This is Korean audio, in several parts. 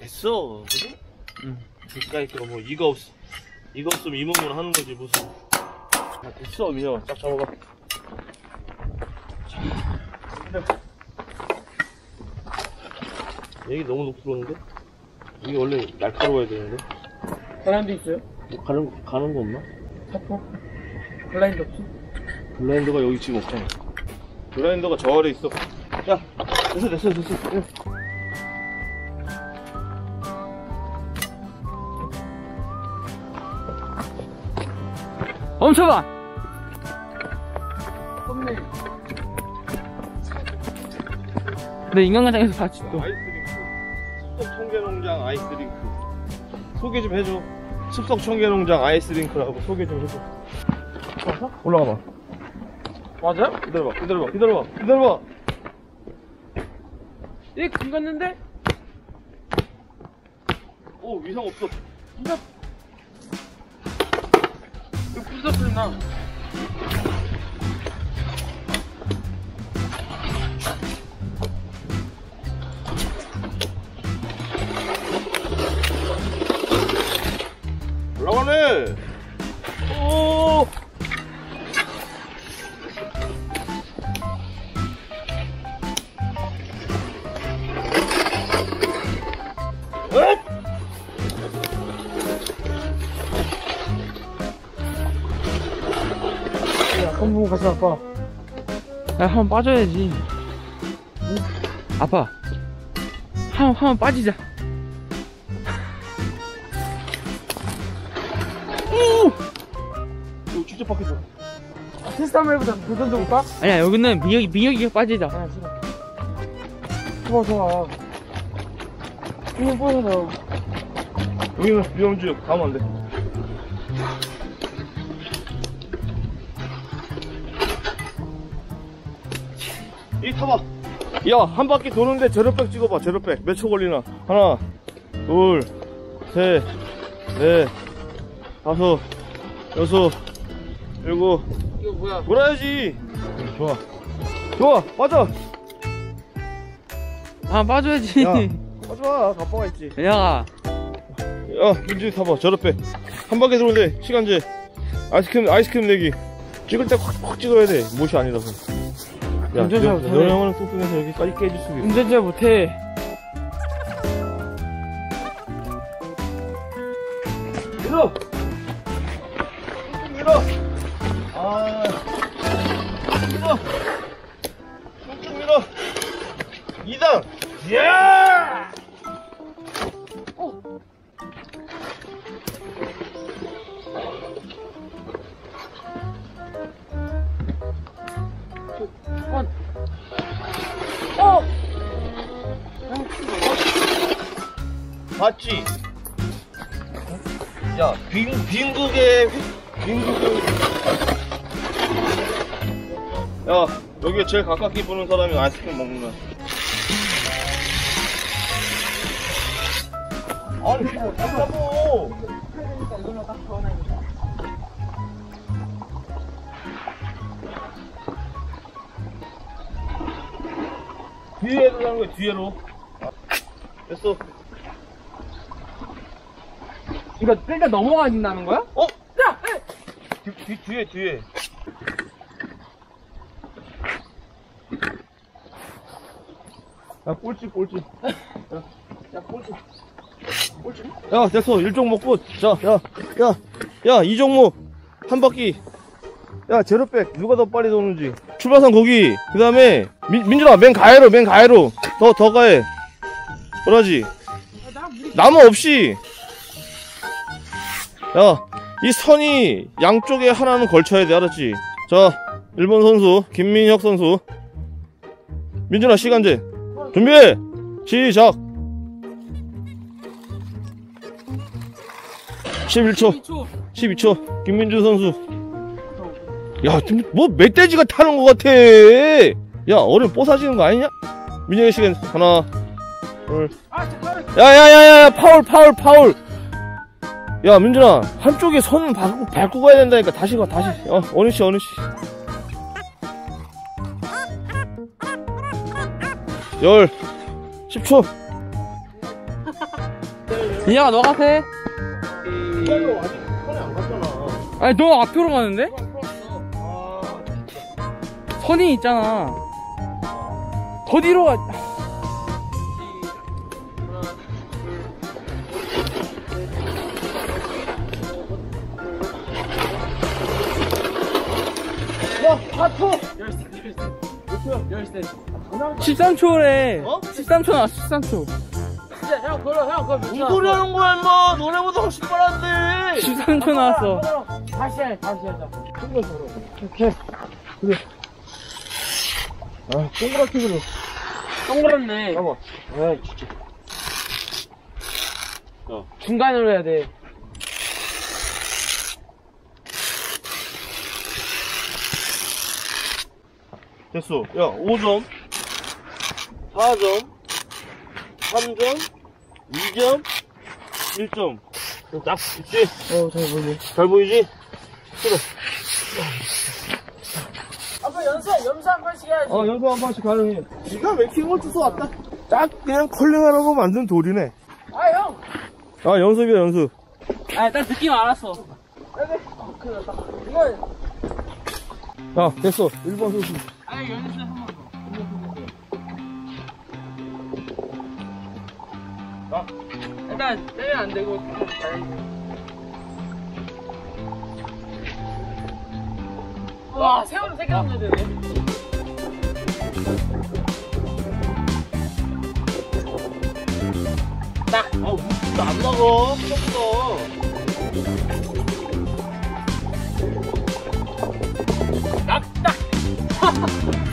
됐어. 그지? 응. 그러니까 뭐 이가 없 이가 없으면 이 몸으로 하는 거지 무슨. 아, 됐어 민혁아 딱 잡아봐. 자, 여기 너무 들어오는데? 이게 원래 날카로워야 되는데? 사람도 있어요? 뭐 가는 가는 거 없나? 사포? 블라인드 없어? 블라인더가 여기 지금 없잖아. 블라인더가 저 아래 있어. 야, 됐어, 됐어, 됐어. 응. 멈춰봐! 썸네 내 인간가장에서 봤지 또. 습석 청계농장 아이스링크. 소개 좀 해줘. 습석 청계농장 아이스링크라고 소개 좀 해줘. 올라가 봐. 맞아요? 기다려봐, 기다려봐, 기다려봐, 기다려봐. 얘 긁었는데? 오, 위상 없어. 이거 부서 소리 나 올라가네. 한번 빠져야지. 아빠. 한, 한번 빠지자. 오, 진짜 바뀌었어. 테스트 한번 해보자. 도전 좀 볼까? 아니야, 여기는 민혁이, 민혁이가 빠지자. 아, 싫어. 좋아, 좋아. 이거 빠져서. 여기는 위험지 가면 안 돼. 이 타봐. 야, 한 바퀴 도는데 제로백 찍어봐, 제로백. 몇 초 걸리나? 하나, 둘, 셋, 넷, 다섯, 여섯, 일곱. 이거 뭐야? 몰아야지. 좋아. 좋아, 맞아. 아, 빠져야지. 야. 맞아, 가빠가 있지. 야, 야, 민준이 타봐. 저렇게. 한 바퀴 들어오는데, 시간제. 아이스크림, 아이스크림 내기. 찍을 때 확, 확 찍어야 돼. 못이 아니라서. 야, 운전자 너- 못하네. 너네 형은 뚱뚱해서 여기까지 깨질 수도 있어. 운전자 못해. 봤지? 야, 빈, 휘- 빈국의. 야, 여기에 제일 가깝게 보는 사람이 아이스크림 먹는 거야. 아니, 뭐, 뭐라고! 뒤에로 가는 거야, 뒤에로. 됐어. 이거 뜰때 넘어가진다는 거야? 어? 야! 뒤, 뒤, 뒤에, 뒤에. 야, 꼴찌, 꼴찌. 야, 야, 꼴찌. 꼴찌. 야, 됐어. 일종 먹고. 자, 야, 야, 야, 이 종목. 한 바퀴. 야, 제로백. 누가 더 빨리 도는지. 출발선 거기. 그 다음에, 민준아, 맨 가해로, 맨 가해로. 더, 더 가해. 그러지. 나무 없이. 야, 이 선이 양쪽에 하나는 걸쳐야 돼, 알았지? 자, 일본 선수, 김민혁 선수. 민준아, 시간제. 준비! 시작! 11초, 2초. 12초, 김민준 선수. 야, 좀 뭐, 멧돼지가 타는 것 같아! 야, 얼음 뽀사지는 거 아니냐? 민혁의 시간, 하나, 둘. 야, 야, 야, 야, 파울, 파울, 파울! 야, 민준아, 한쪽에 선 밟고, 밟고 가야 된다니까. 다시 가, 다시. 어, 어느 씨, 어느 씨. 열, 10초. 민혁아 너가 갔잖아. 아니 너 앞으로 가는데? 아, 선이 있잖아 더 뒤로 가 야, 하트! 13초래 어? 13초 나 13초 형 걸어 형 걸어 무슨 소리 하는 거야, 임마! 너네보다 훨씬 빠른데! 13초 나왔어 다시 해 다시 하자 이렇게. 그래. 아, 동그랗게 그래. 동그랗네 잠깐만. 아, 진짜. 중간으로 해야 돼 됐어. 야, 5점, 4점, 3점, 2점, 1점. 딱, 있지? 어 잘 보이네 잘 보이지? 그래. 아빠 연습 연습 한 번씩 해야지 어, 연습 한 번씩 가능해. 기가 막힌 걸 주워 왔다. 딱 그냥 컬링하라고 만든 돌이네. 아 형 아, 연습이야, 연습. 아 딱 느낌 알았어 이거 야, 됐어. 1번 선수. 아니 연습 한번 아. 일단 때리면 안 되고 좀 가야지 와 세월을 세개 넣어야 되네 아, 무슨 안 나가. 쳤어.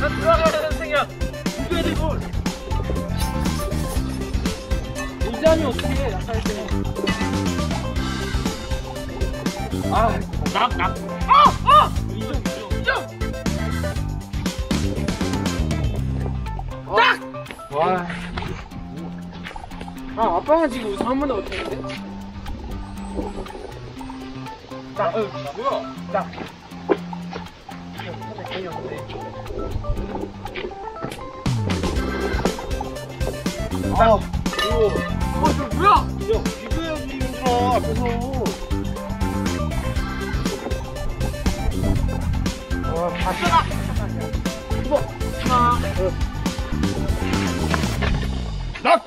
나 되는 생각 돼, 이걸. 이자니 어떻게 해 낙할 때 아, 낙, 낙. 와. 아, 아빠가 지금 우승 한 번도 못했는데? 딱, 어, 뭐야? 딱. 아, 이거. 어, 저 뭐야? 야, 비벼야지, 윤준아, 앞에서. 아, 다시. 하나. 낙!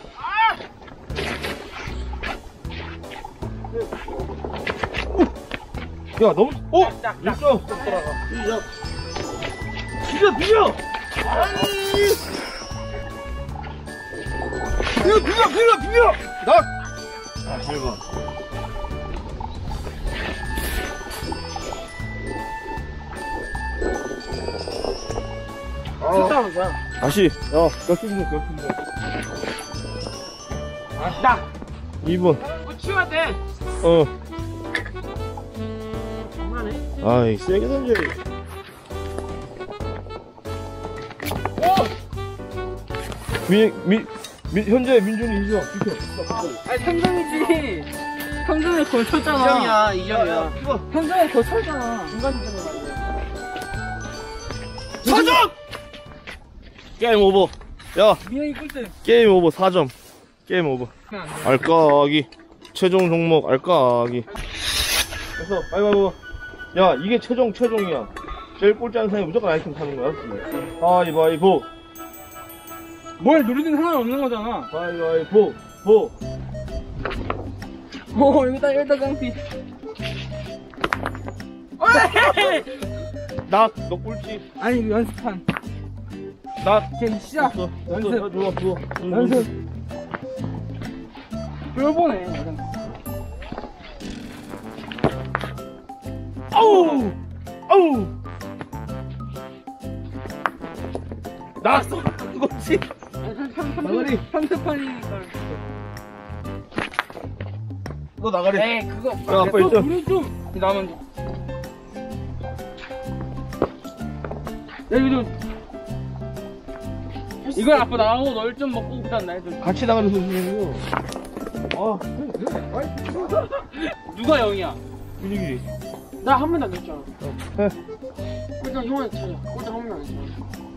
야, 너무, 어? 딱, 딱. 됐어. 돌아가. 비벼, 비벼! 아니! 비벼, 비벼, 비벼, 비벼! 낙! 아, 1번. 됐다는 거야. 다시. 야, 몇 팀이야, 몇 팀이야. 아, 딱. 2번. 뭐 치워야 돼. 어. 장난해? 아이, 세게 던져야 미, 미, 미, 현재 민준이 이죠 비켜. 아니 3점이지 3점에 걸쳤잖아 2점이야, 2점이야. 이거. 3점에 걸쳤잖아 중간 돼. 사점! 게임 오버. 야, 민영이 꿀등 게임 오버 4점. 게임 오버. 알까기. 최종 종목 알까기. 그래서 가위바위보. 야, 이게 최종 최종이야. 제일 꼴찌 하는 사람이 무조건 아이템 사는 거야. 가위바위보. 뭘 누르든 상관없는 거잖아 가위바위보. 보. 오 여기다 여기다 깡피 낙, 너 꼴찌. 아니 연습판 낙. 걔 시작. 연습. 됐어. 좋아, 좋아. 연습 쫄보네. 아우! 아우! 나왔어! 나가리. 상대판이니까 너 나가리. 에이, 그거. 야, 아빠? 우리 좀 나만 좀 야, 이거 이걸 아빠 나가고 널 좀 먹고 그다음 날좀 같이 나가는 선수님이요. 아, 누가 영이야? 분위기. 나 한 번도 안 냈잖아. 해. 꼴등 형한테 찾아. 꼴등 한 번도 안 냈잖아.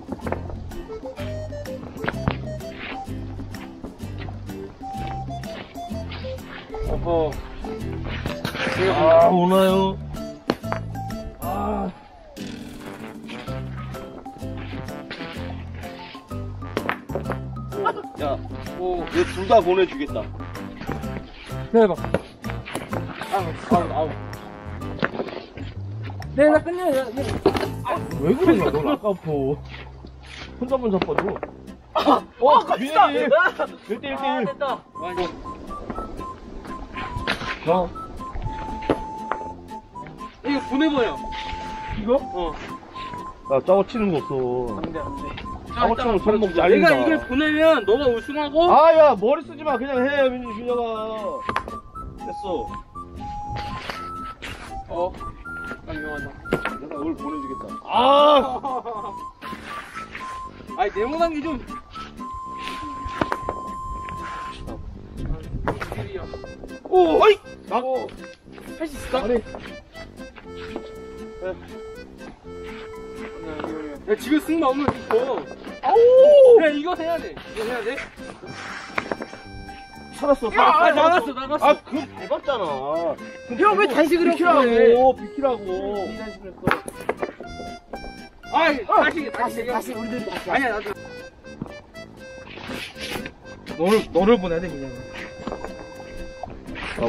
어허. 아, 오나요? 아. 야, 오. 얘둘 다 보내주겠다. 해봐. 아우, 아우, 아우. 네, 나 끝내. 야, 야. 왜 그러냐, 넌 아까부터. 혼자만 자빠져. 어, 민현이 1대1, 1대1. 됐다. 어. 이거 보내봐요. 이거? 어. 야, 짜고 치는 거 없어. 안 돼, 안 돼. 짜고 치면 손목 잘린다. 내가 이걸 보내면 너가 우승하고. 아, 야, 머리 쓰지 마. 그냥 해, 민, 민혁아. 됐어. 어. 아, 미안하다. 내가 이걸 보내주겠다. 아! 아니, 네모난 게 좀. 오! 어이! 나, 할수 있을까? 아니. 야, 지금 승마 오면 이거. 아우! 그래, 이거 해야 돼. 이거 해야 돼. 살았어, 아, 살았어. 나갔어, 나갔어. 아, 그거 밟았잖아. 형, 왜 단식을 했어? 비키라고, 비키라고. 이 단식을 했어. 아이, 다시, 다시, 다시, 우리들 다시. 아니야, 나도. 너를, 너를 보내야 돼, 그냥.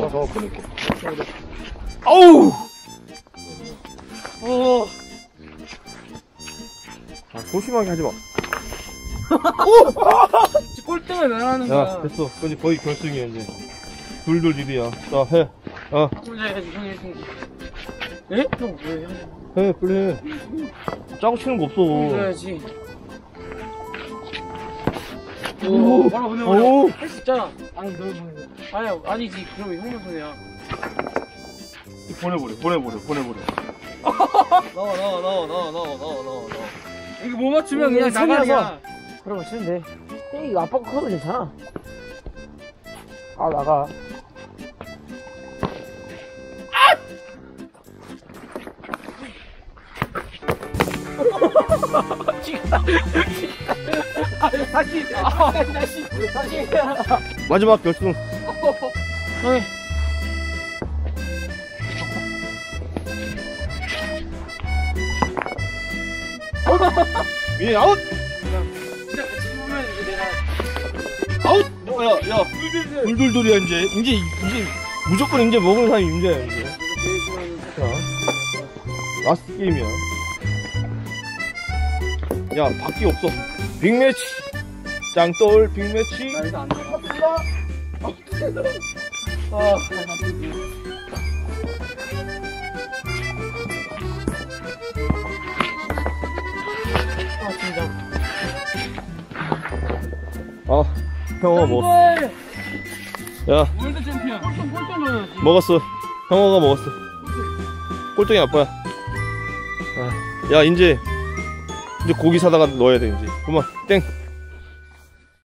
잠깐만, 잠깐만, 보낼게. 아우! 어. 아, 조심하게 하지 마. 꼴등을 왜 하는 야, 거야? 됐어. 이제 거의 결승이야, 이제. 둘둘 일이야. 자, 해. 어, 혼자 해야지, 형이 했으니까. 에? 형, 왜 해? 해, 빨리 해. 짜고 치는 거 없어. 해야지. 오, 바로 보내, 바로. 오! 할수 있잖아. 아니, 너 보내. 아니, 아니지. 그러면 형만 손해야. 보내버려, 보내버려, 보내버려. 나와, 나와, 나와, 나와, 나와, 나와, 나와, 나와. 이거 못 맞추면 그냥 그냥 나가야. 그러면 치면 돼. 형이 이거 아빠가 커도 괜찮아. 아, 나가. 다시, 다시, 다시, 다시. 마지막 결승. 아웃! 같이 보면 이제 내가. 아웃! 어, 야, 야. 둘둘둘이야, 이제. 이제, 이제, 무조건 이제 먹는 사람이 임자야, 이제. 자. last 게임이야. 야, 바퀴 없어. big match! 짱돌 big match! 나 이거 안 돼. 아, 아, 진짜. 아, 형아 먹었어. 야, world 챔피언. 꼴등 꼴등 넣어야지. 먹었어. 형아가 먹었어. 꼴등이 아빠야. 아, 야, 이제, 이제 고기 사다가 넣어야 돼, 이제. 그만, 땡.